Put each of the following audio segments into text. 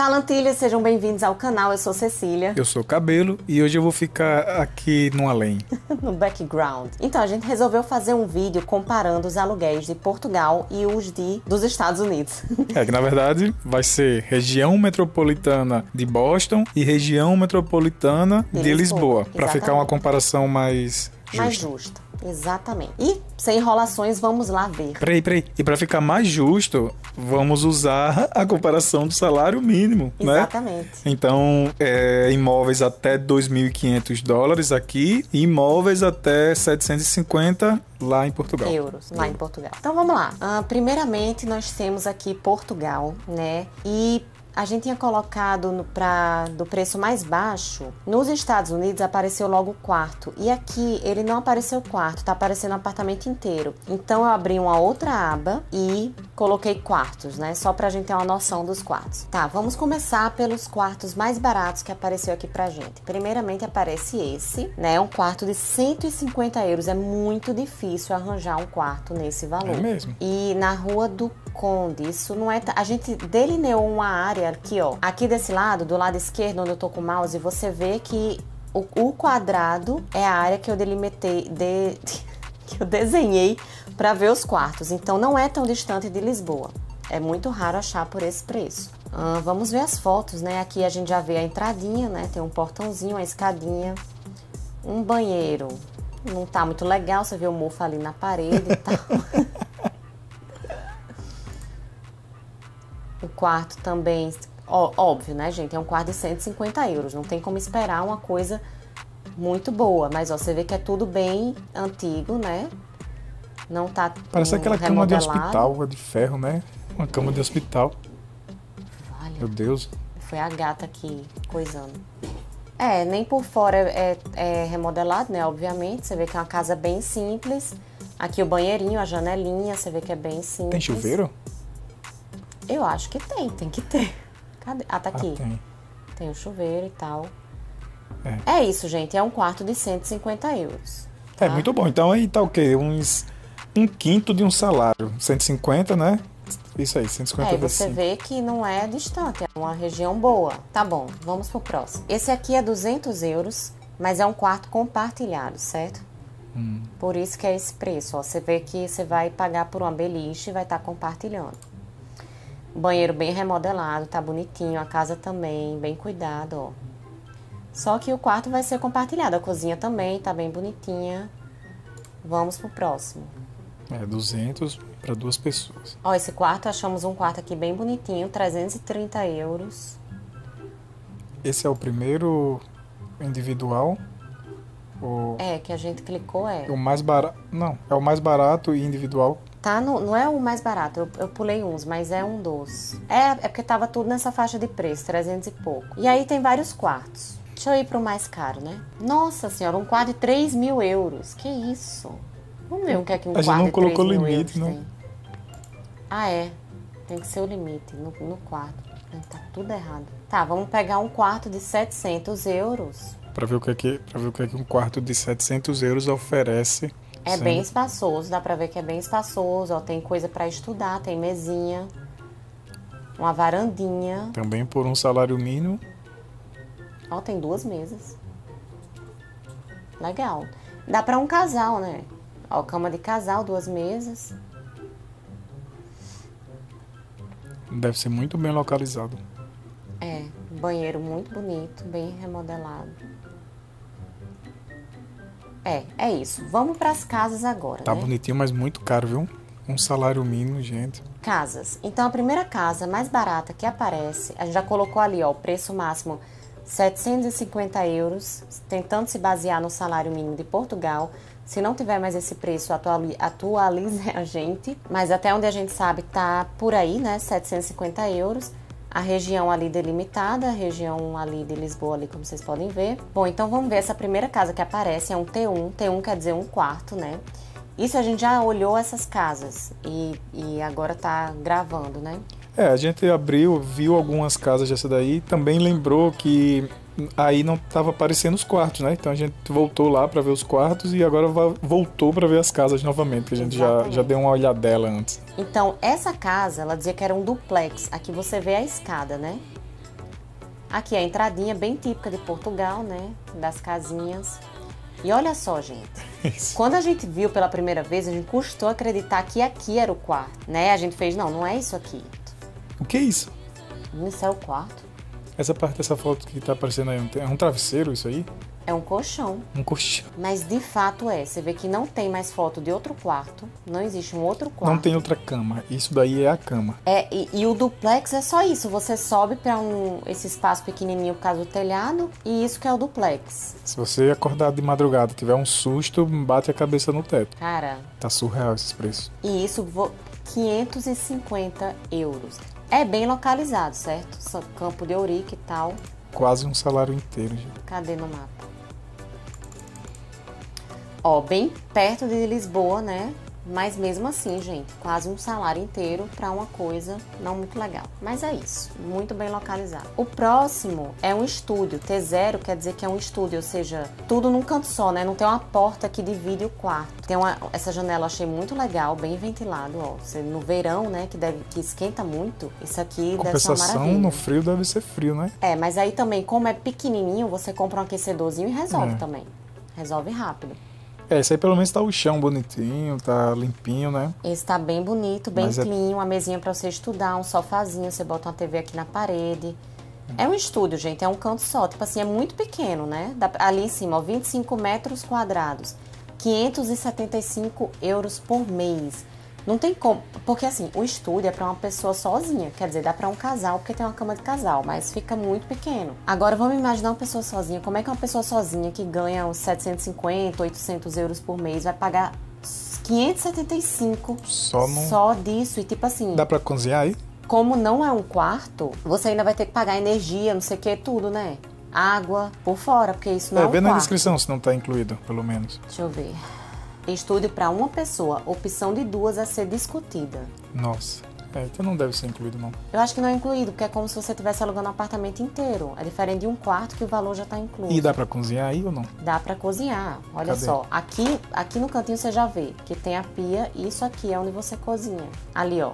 Fala Antilha, sejam bem-vindos ao canal. Eu sou Cecília. Eu sou Cabelo e hoje eu vou ficar aqui no além. no background. Então a gente resolveu fazer um vídeo comparando os aluguéis de Portugal e os de dos Estados Unidos. é que na verdade vai ser região metropolitana de Boston e região metropolitana de, de Lisboa, Lisboa para ficar uma comparação mais justa. Mais justa. Exatamente. E sem enrolações, vamos lá ver. Peraí, peraí. E para ficar mais justo, vamos usar a comparação do salário mínimo, Exatamente. né? Exatamente. Então, é, imóveis até 2.500 dólares aqui e imóveis até 750 lá em Portugal. Euros, lá em Portugal. Então vamos lá. Uh, primeiramente, nós temos aqui Portugal, né? E a gente tinha colocado pra, do preço mais baixo. Nos Estados Unidos apareceu logo o quarto. E aqui ele não apareceu quarto, tá aparecendo o apartamento inteiro. Então eu abri uma outra aba e coloquei quartos, né? Só pra gente ter uma noção dos quartos. Tá, vamos começar pelos quartos mais baratos que apareceu aqui pra gente. Primeiramente aparece esse, né? Um quarto de 150 euros. É muito difícil arranjar um quarto nesse valor. É mesmo. E na rua do Conde, isso não é. A gente delineou uma área aqui, ó. Aqui desse lado, do lado esquerdo, onde eu tô com o mouse, você vê que o, o quadrado é a área que eu delimitei, de, que eu desenhei para ver os quartos. Então não é tão distante de Lisboa. É muito raro achar por esse preço. Ah, vamos ver as fotos, né? Aqui a gente já vê a entradinha, né? Tem um portãozinho, uma escadinha, um banheiro. Não tá muito legal, você vê o mofo ali na parede e tal. o quarto também Ó, óbvio, né, gente? É um quarto de 150 euros. Não tem como esperar uma coisa muito boa. Mas ó, você vê que é tudo bem antigo, né? Não tá. Parece aquela cama de hospital, de ferro, né? Uma cama de hospital. Vale. Meu Deus. Foi a gata aqui coisando. É, nem por fora é, é, é remodelado, né? Obviamente. Você vê que é uma casa bem simples. Aqui o banheirinho, a janelinha, você vê que é bem simples. Tem chuveiro? Eu acho que tem, tem que ter. Cadê? Ah, tá aqui. Ah, tem. tem o chuveiro e tal. É. é. isso, gente. É um quarto de 150 euros. É tá? É muito bom. Então aí tá o quê? Uns um quinto de um salário. 150, né? Isso aí, 150 É, você vê que não é distante, é uma região boa. Tá bom, vamos pro próximo. Esse aqui é 200 euros, mas é um quarto compartilhado, certo? Hum. Por isso que é esse preço. Ó. Você vê que você vai pagar por uma beliche e vai estar tá compartilhando. Banheiro bem remodelado, tá bonitinho. A casa também, bem cuidado, ó. Só que o quarto vai ser compartilhado. A cozinha também tá bem bonitinha. Vamos pro próximo. É, 200 para duas pessoas. Ó, esse quarto, achamos um quarto aqui bem bonitinho, 330 euros. Esse é o primeiro individual? O... É, que a gente clicou, é. O mais barato. Não, é o mais barato e individual Tá no, não é o mais barato, eu, eu, pulei uns, mas é um dos. É, é porque tava tudo nessa faixa de preço, 300 e pouco. E aí tem vários quartos. Deixa eu ir pro mais caro, né? Nossa senhora, um quarto de 3 mil euros. Que isso? Vamos ver o que é que um a quarto não colocou limite, não. Tem. Ah, é. Tem que ser o limite no, no quarto. Tá tudo errado. Tá, vamos pegar um quarto de 700 euros. Para ver o que é que, pra ver o que é que um quarto de 700 euros oferece é Sim. bem espaçoso, dá pra ver que é bem espaçoso. Ó, tem coisa para estudar, tem mesinha, uma varandinha. Também por um salário mínimo. Ó, tem duas mesas. Legal. Dá para um casal, né? Ó, cama de casal, duas mesas. Deve ser muito bem localizado. É, banheiro muito bonito, bem remodelado. É, é isso. Vamos para as casas agora. Tá né? bonitinho, mas muito caro, viu? Um salário mínimo, gente. Casas. Então a primeira casa mais barata que aparece, a gente já colocou ali, ó, o preço máximo 750 euros, tentando se basear no salário mínimo de Portugal. Se não tiver mais esse preço, atualize a gente. Mas até onde a gente sabe, tá por aí, né? 750 euros a região ali delimitada, a região ali de Lisboa, ali como vocês podem ver. Bom, então vamos ver essa primeira casa que aparece, é um T1, T1 quer dizer um quarto, né? Isso a gente já olhou essas casas e, e agora tá gravando, né? É, a gente abriu, viu algumas casas dessa daí, também lembrou que aí não estava aparecendo os quartos, né? Então a gente voltou lá para ver os quartos e agora voltou para ver as casas novamente, que a gente já, já deu uma olhadela antes. Então, essa casa, ela dizia que era um duplex. Aqui você vê a escada, né? Aqui a entradinha bem típica de Portugal, né? Das casinhas. E olha só, gente. Isso. Quando a gente viu pela primeira vez, a gente custou acreditar que aqui era o quarto, né? A gente fez, não, não é isso aqui. O que é isso? Isso é o quarto. Essa parte dessa foto que tá aparecendo aí, é um- travesseiro isso aí? É um colchão. Um colchão. Mas de fato é. Você vê que não tem mais foto de outro quarto. Não existe um outro quarto. Não tem outra cama. Isso daí é a cama. É, e, e o duplex é só isso. Você sobe pra um, esse espaço pequenininho por causa do telhado. E isso que é o duplex. Se você acordar de madrugada, tiver um susto, bate a cabeça no teto. Cara, Tá surreal esses preços. e isso vo- 550 euros. É bem localizado, certo? Campo de Ourique e tal. Quase um salário inteiro, gente. Cadê no mapa? Ó, bem perto de Lisboa, né? Mas mesmo assim, gente, quase um salário inteiro pra uma coisa não muito legal. Mas é isso, muito bem localizado. O próximo é um estúdio. T0 quer dizer que é um estúdio, ou seja, tudo num canto só, né? Não tem uma porta que divide o quarto. Tem uma, essa janela eu achei muito legal, bem ventilado, ó. No verão, né, que deve que esquenta muito, isso aqui deve ser uma maravilha. no frio deve ser frio, né? É, mas aí também, como é pequenininho, você compra um aquecedorzinho e resolve É. também. Resolve rápido. É, esse aí pelo menos tá o chão bonitinho, tá limpinho, né? Esse tá bem bonito, bem Mas é- clean, uma mesinha pra você estudar, um sofazinho, você bota uma TV aqui na parede. É um estúdio, gente, é um canto só. Tipo assim, é muito pequeno, né? Dá- ali em cima, ó, 25 metros quadrados. 575 euros por mês. Não tem como. Porque assim, o estúdio é pra uma pessoa sozinha. Quer dizer, dá pra um casal, porque tem uma cama de casal, mas fica muito pequeno. Agora vamos imaginar uma pessoa sozinha. Como é que uma pessoa sozinha que ganha uns 750, 800 euros por mês vai pagar 575 Só não. só disso? E tipo assim, Dá pra cozinhar aí? como não é um quarto, você ainda vai ter que pagar energia, não sei o que, tudo, né? Água por fora, porque isso não é, é, um vê na quarto. descrição se não tá incluído, pelo menos. Deixa eu ver. Estúdio para uma pessoa, opção de duas a ser discutida. Nossa. É, então não deve ser incluído, não. Eu acho que não é incluído, porque é como se você estivesse alugando um apartamento inteiro. É diferente de um quarto que o valor já está incluso. E dá pra cozinhar aí ou não? Dá para cozinhar. Olha Cadê? só, aqui, aqui no cantinho você já vê que tem a pia e isso aqui é onde você cozinha. Ali, ó.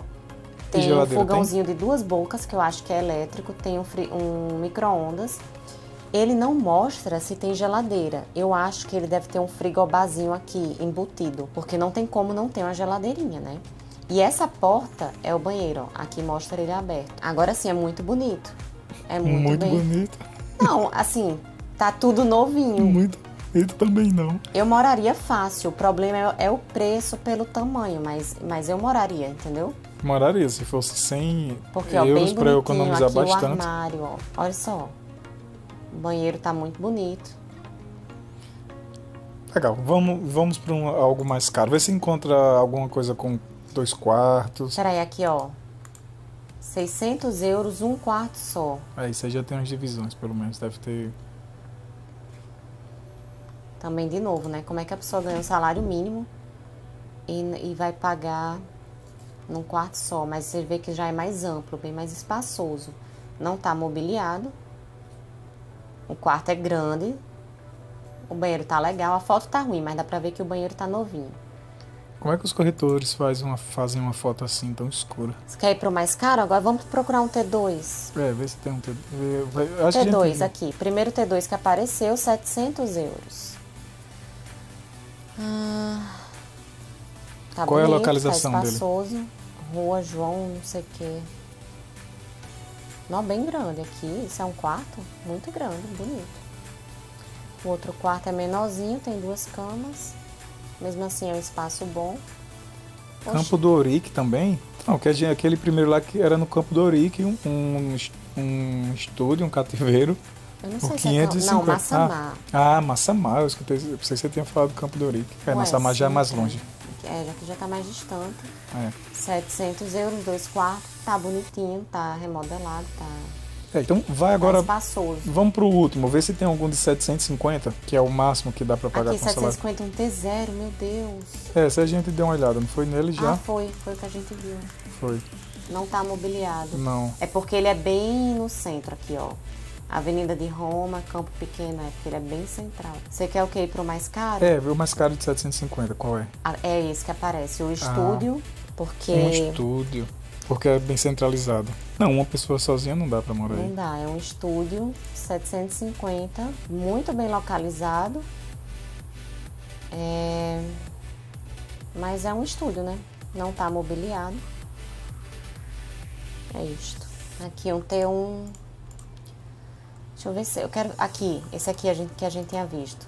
Tem um fogãozinho de duas bocas, que eu acho que é elétrico, tem um, um micro-ondas. Ele não mostra se tem geladeira. Eu acho que ele deve ter um frigobazinho aqui embutido, porque não tem como não ter uma geladeirinha, né? E essa porta é o banheiro, ó. Aqui mostra ele aberto. Agora sim, é muito bonito. É muito, Muito bem. bonito. Não, assim, tá tudo novinho. Muito bonito também não. Eu moraria fácil. O problema é, é o preço pelo tamanho, mas, mas eu moraria, entendeu? Moraria se fosse 100 Porque, ó, euros pra eu economizar aqui o bastante. armário, ó. Olha só. O banheiro tá muito bonito. Legal, vamos, vamos pra um, algo mais caro. Vê se encontra alguma coisa com dois quartos. Peraí, aqui, ó. 600 euros, um quarto só. Aí você já tem umas divisões, pelo menos. Deve ter. Também, de novo, né? Como é que a pessoa ganha um salário mínimo e, e vai pagar num quarto só? Mas você vê que já é mais amplo, bem mais espaçoso. Não tá mobiliado. O quarto é grande. O banheiro tá legal. A foto tá ruim, mas dá pra ver que o banheiro tá novinho. Como é que os corretores faz uma, fazem uma foto assim tão escura? Você quer ir pro mais caro? Agora vamos procurar um T2. É, vê se tem um T. vê- vai- eu acho que a T2 gente- aqui. Primeiro T2 que apareceu, 700 euros. Ah, tá Qual é a bonito, localização tá dele? espaçoso. Rua João, não sei o quê. Não, bem grande aqui. Isso é um quarto muito grande, bonito. O outro quarto é menorzinho, tem duas camas. Mesmo assim é um espaço bom. Oxe, Campo do Ourique também? Não, que aquele primeiro lá que era no Campo do Ourique, um, um, um estúdio, um cativeiro. eu não por sei se é. 550. Não, Massamá. Ah, Massamá, eu escutei, eu pensei que você tinha falado do Campo do Ourique. É, Ué, Massamá já é mais é. longe. É, já que já tá mais distante. É. 700 euros, dois quartos, tá bonitinho, tá remodelado, tá, É, então vai agora. espaçoso. Vamos pro último, ver se tem algum de 750, que é o máximo que dá pra pagar Aqui, com salário. 750 um T0, meu Deus. É, se a gente deu uma olhada, não foi nele já? Ah, foi, foi o que a gente viu. Foi. Não tá mobiliado. Não. É porque ele é bem no centro aqui, ó. Avenida de Roma, Campo Pequeno, é porque ele é bem central. Você quer o que ir pro mais caro? É, o mais caro de 750, qual é? Ah, É esse que aparece, o estúdio, porque Um estúdio. Porque é bem centralizado. Não, uma pessoa sozinha não dá para morar aí. Não dá, é um estúdio 750, muito bem localizado. É... Mas é um estúdio, né? Não tá mobiliado. É isto. Aqui um T1. Deixa eu ver se eu quero. Aqui, esse aqui a gente, que a gente tinha visto.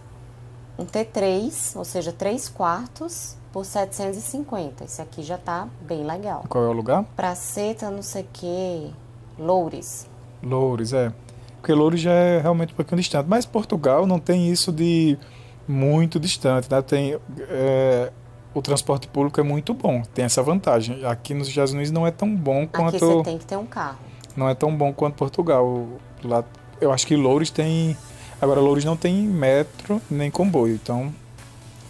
Um T3, ou seja, 3 quartos por 750. Esse aqui já tá bem legal. Qual é o lugar? Praceta, não sei o que. Loures. Loures, é. Porque Loures já é realmente um pouquinho distante. Mas Portugal não tem isso de muito distante, né? Tem. É, o transporte público é muito bom, tem essa vantagem. Aqui nos Estados Unidos não é tão bom quanto. Aqui você tem que ter um carro. Não é tão bom quanto Portugal. Lá, eu acho que Loures tem. Agora, Loures não tem metro nem comboio, então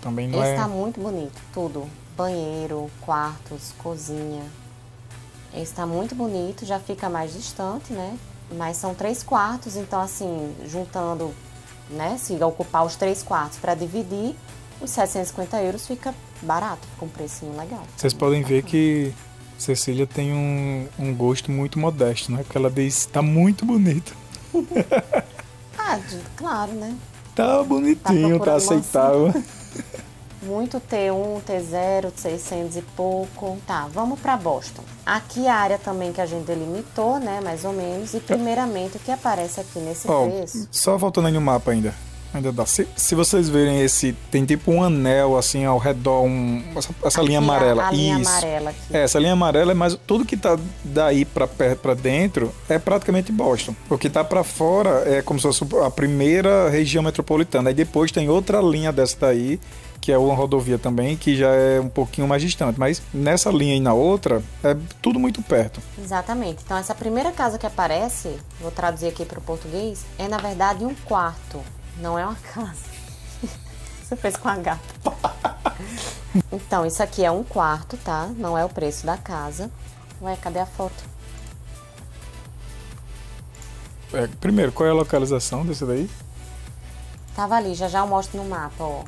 também não Esse é. tá muito bonito, tudo. Banheiro, quartos, cozinha. Esse tá muito bonito, já fica mais distante, né? Mas são três quartos, então assim, juntando, né? Se ocupar os três quartos para dividir, os 750 euros fica barato, fica um precinho legal. Vocês podem ver que Cecília tem um, um gosto muito modesto, né? Porque ela diz, tá muito bonito. ah, claro, né? Tá bonitinho, tá, tá aceitável. Muito T1, T0, 600 e pouco. Tá, vamos para Boston. Aqui a área também que a gente delimitou, né, mais ou menos. E primeiramente o que aparece aqui nesse oh, preço... Só voltando aí no mapa ainda. Ainda dá. Se, se vocês verem esse, tem tipo um anel assim ao redor, um, essa, essa linha amarela. A, a linha Isso. amarela aqui. É, essa linha amarela é mais tudo que tá daí para para dentro é praticamente Boston. O que tá para fora é como se fosse a primeira região metropolitana. Aí depois tem outra linha dessa daí que é uma rodovia também, que já é um pouquinho mais distante. Mas nessa linha e na outra, é tudo muito perto. Exatamente. Então, essa primeira casa que aparece, vou traduzir aqui para o português, é na verdade um quarto, não é uma casa. Você fez com a gata. então, isso aqui é um quarto, tá? Não é o preço da casa. Ué, cadê a foto? É, primeiro, qual é a localização desse daí? Tava ali, já já eu mostro no mapa, ó.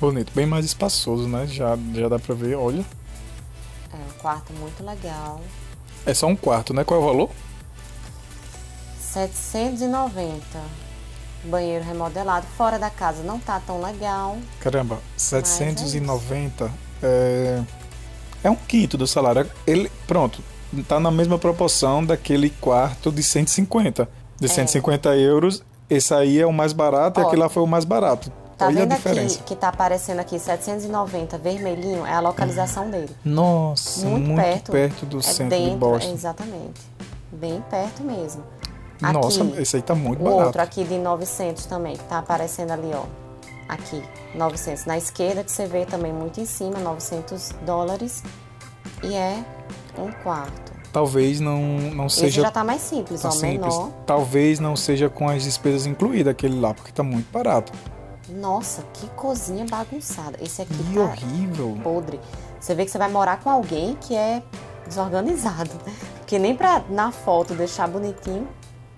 Bonito, bem mais espaçoso, né? Já, já dá pra ver, olha. É um quarto muito legal. É só um quarto, né? Qual é o valor? 790. Banheiro remodelado. Fora da casa não tá tão legal. Caramba, 790 é, é, é um quinto do salário. Ele, pronto, tá na mesma proporção daquele quarto de 150. De é. 150 euros, esse aí é o mais barato Ó, e aquele lá foi o mais barato. Tá Olha vendo aqui que tá aparecendo aqui 790 vermelhinho? É a localização dele. Nossa, muito, muito perto, perto, do é centro dentro, de Boston. Exatamente. Bem perto mesmo. Nossa, esse aí tá muito o barato. outro aqui de 900 também, que tá aparecendo ali, ó. Aqui, 900. Na esquerda que você vê também muito em cima, 900 dólares. E é um quarto. Talvez não, não seja. Esse já tá mais simples, tá ó, simples. menor. Talvez não seja com as despesas incluídas aquele lá, porque tá muito barato. Nossa, que cozinha bagunçada. Esse aqui que tá horrível. podre. Você vê que você vai morar com alguém que é desorganizado. Porque nem pra na foto deixar bonitinho.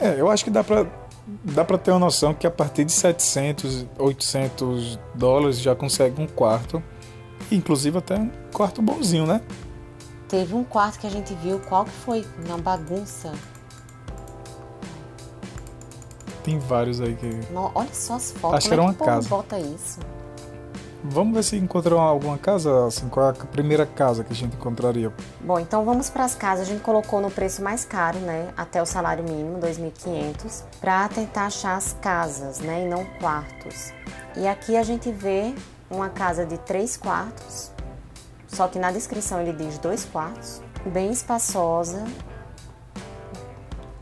É, eu acho que dá pra, dá pra ter uma noção que a partir de 700, 800 dólares já consegue um quarto. Inclusive até um quarto bonzinho, né? Teve um quarto que a gente viu, qual que foi? Uma bagunça. Tem vários aí que. Não, olha só as fotos. Acho que era é uma casa. bota isso? Vamos ver se encontrou alguma casa, assim, qual é a primeira casa que a gente encontraria. Bom, então vamos para as casas. A gente colocou no preço mais caro, né, até o salário mínimo, 2.500, para tentar achar as casas, né, e não quartos. E aqui a gente vê uma casa de três quartos, só que na descrição ele diz dois quartos, bem espaçosa.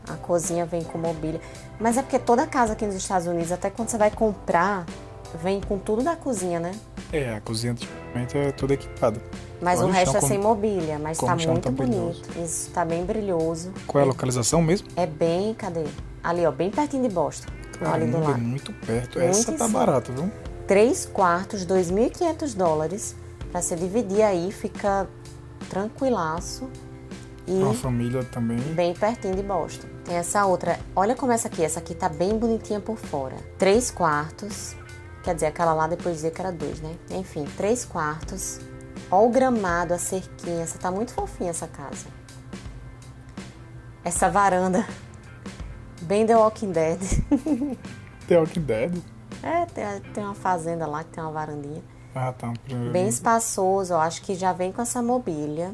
A cozinha vem com mobília. Mas é porque toda casa aqui nos Estados Unidos, até quando você vai comprar, vem com tudo da cozinha, né? É, a cozinha tipicamente é toda equipada. Mas Olha o resto é sem mobília, mas tá muito tá bonito. Brilhoso. Isso, tá bem brilhoso. Qual é a localização mesmo? É bem, cadê? Ali, ó, bem pertinho de Boston. Caramba, ali do lado. muito perto. Muito Essa tá barata, viu? Três quartos, 2.500 dólares. Pra você dividir aí, fica tranquilaço. E uma família também. Bem pertinho de Boston. Tem essa outra. Olha como essa aqui. Essa aqui tá bem bonitinha por fora. Três quartos. Quer dizer, aquela lá depois dizer que era dois, né? Enfim, três quartos. Olha o gramado, a cerquinha. Essa tá muito fofinha essa casa. Essa varanda. Bem The Walking Dead. The Walking Dead? É, tem, tem uma fazenda lá que tem uma varandinha. Ah, tá. Bem espaçoso, eu acho que já vem com essa mobília.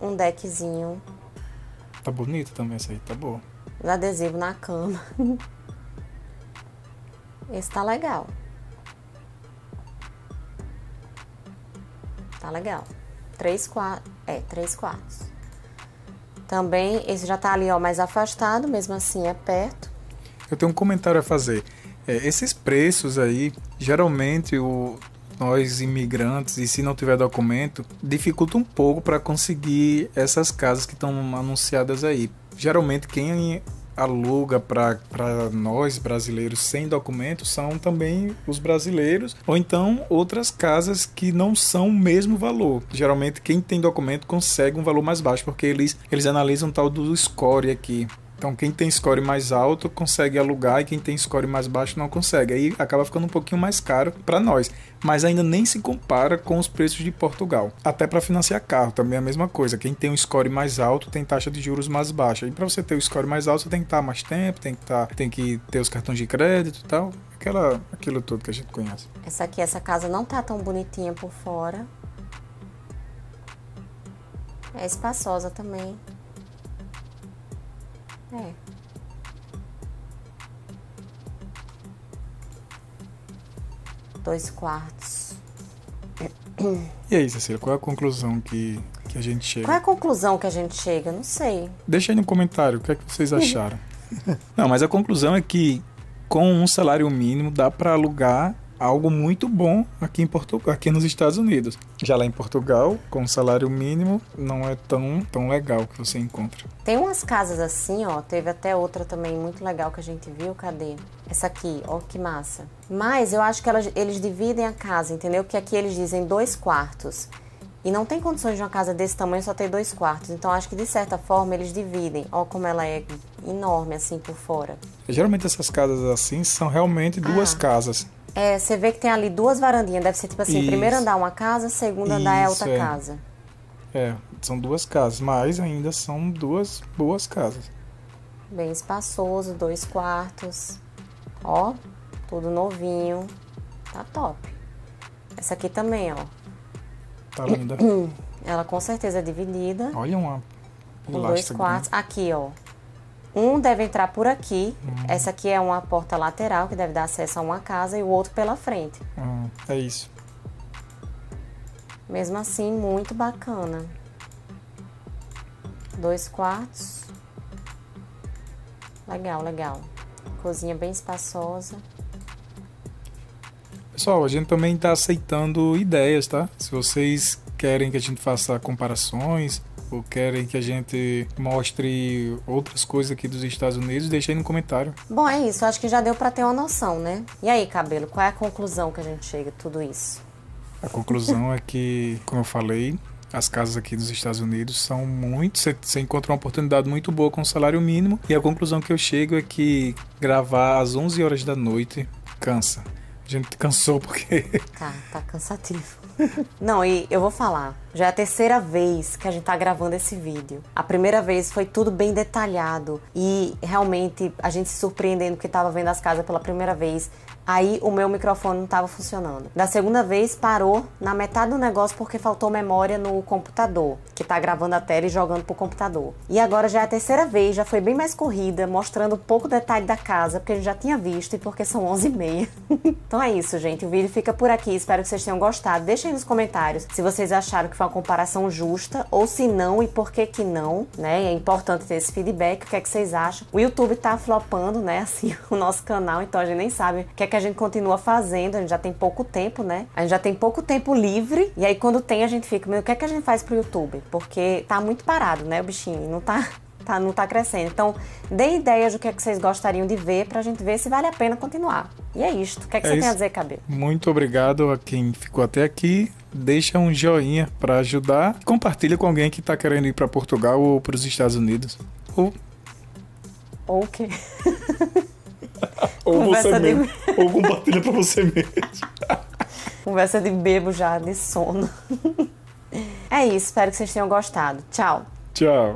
Um deckzinho. Tá bonito também essa aí, tá boa. Um adesivo na cama. Esse tá legal. Tá legal. Três quartos. É, três quartos. Também, esse já tá ali, ó, mais afastado, mesmo assim é perto. Eu tenho um comentário a fazer. É, esses preços aí, geralmente o, nós imigrantes e se não tiver documento, dificulta um pouco para conseguir essas casas que estão anunciadas aí. Geralmente quem aluga para nós brasileiros sem documento são também os brasileiros ou então outras casas que não são o mesmo valor. Geralmente quem tem documento consegue um valor mais baixo porque eles eles analisam tal do score aqui. Então, quem tem score mais alto consegue alugar e quem tem score mais baixo não consegue. Aí acaba ficando um pouquinho mais caro para nós, mas ainda nem se compara com os preços de Portugal. Até para financiar carro também é a mesma coisa. Quem tem um score mais alto tem taxa de juros mais baixa. E para você ter o score mais alto, você tem que estar mais tempo, tem que estar, tem que ter os cartões de crédito e tal. Aquela, aquilo tudo que a gente conhece. Essa aqui, essa casa não tá tão bonitinha por fora. É espaçosa também. É. Dois quartos. E aí, Cecília, qual é a conclusão que, que a gente chega? Qual é a conclusão que a gente chega? Não sei. Deixa aí no comentário o que é que vocês acharam. Não, mas a conclusão é que com um salário mínimo dá para alugar algo muito bom aqui em Portugal, aqui nos Estados Unidos. Já lá em Portugal, com salário mínimo, não é tão, tão legal que você encontra. Tem umas casas assim, ó, teve até outra também muito legal que a gente viu, cadê? Essa aqui, ó, que massa. Mas eu acho que elas, eles dividem a casa, entendeu? Porque aqui eles dizem dois quartos. E não tem condições de uma casa desse tamanho só ter dois quartos. Então acho que de certa forma eles dividem. Ó como ela é enorme assim por fora. Geralmente essas casas assim são realmente duas ah. casas. É, você vê que tem ali duas varandinhas. Deve ser tipo assim, Isso. primeiro andar uma casa, segundo andar é outra é. casa. É, são duas casas, mas ainda são duas boas casas. Bem espaçoso, dois quartos. Ó, tudo novinho. Tá top. Essa aqui também, ó. Tá linda. Ela com certeza é dividida. Olha uma. Com dois quartos. Aqui, ó. Um deve entrar por aqui. Hum. Essa aqui é uma porta lateral que deve dar acesso a uma casa e o outro pela frente. Hum, é isso. Mesmo assim, muito bacana. Dois quartos. Legal, legal. Cozinha bem espaçosa. Pessoal, a gente também está aceitando ideias, tá? Se vocês querem que a gente faça comparações, ou querem que a gente mostre outras coisas aqui dos Estados Unidos, deixa aí no comentário. Bom, é isso. Acho que já deu para ter uma noção, né? E aí, Cabelo, qual é a conclusão que a gente chega de tudo isso? A conclusão é que, como eu falei, as casas aqui dos Estados Unidos são muito. Você encontra uma oportunidade muito boa com o salário mínimo. E a conclusão que eu chego é que gravar às 11 horas da noite cansa. A gente cansou porque. Tá, tá cansativo. Não, e eu vou falar. Já é a terceira vez que a gente tá gravando esse vídeo. A primeira vez foi tudo bem detalhado e realmente a gente se surpreendendo que tava vendo as casas pela primeira vez. Aí o meu microfone não estava funcionando. Da segunda vez parou na metade do negócio porque faltou memória no computador, que está gravando a tela e jogando pro computador. E agora já é a terceira vez, já foi bem mais corrida, mostrando um pouco detalhe da casa, porque a gente já tinha visto e porque são 11h30. então é isso, gente. O vídeo fica por aqui. Espero que vocês tenham gostado. Deixem aí nos comentários se vocês acharam que foi uma comparação justa ou se não e por que que não, né? É importante ter esse feedback. O que é que vocês acham? O YouTube tá flopando, né? Assim, o nosso canal, então a gente nem sabe o que é que a gente continua fazendo, a gente já tem pouco tempo, né? A gente já tem pouco tempo livre, e aí quando tem a gente fica, mas o que é que a gente faz pro YouTube? Porque tá muito parado, né, o bichinho? Não tá, tá, não tá crescendo. Então, dê ideias do que é que vocês gostariam de ver pra gente ver se vale a pena continuar. E é isto. O que é que é você isso. tem a dizer, Cabelo? Muito obrigado a quem ficou até aqui. Deixa um joinha para ajudar. Compartilha com alguém que tá querendo ir para Portugal ou para os Estados Unidos. Ou ou o quê? Ou Conversa você mesmo. De... Ou compartilha pra você mesmo. Conversa de bebo já, de sono. É isso, espero que vocês tenham gostado. Tchau. Tchau.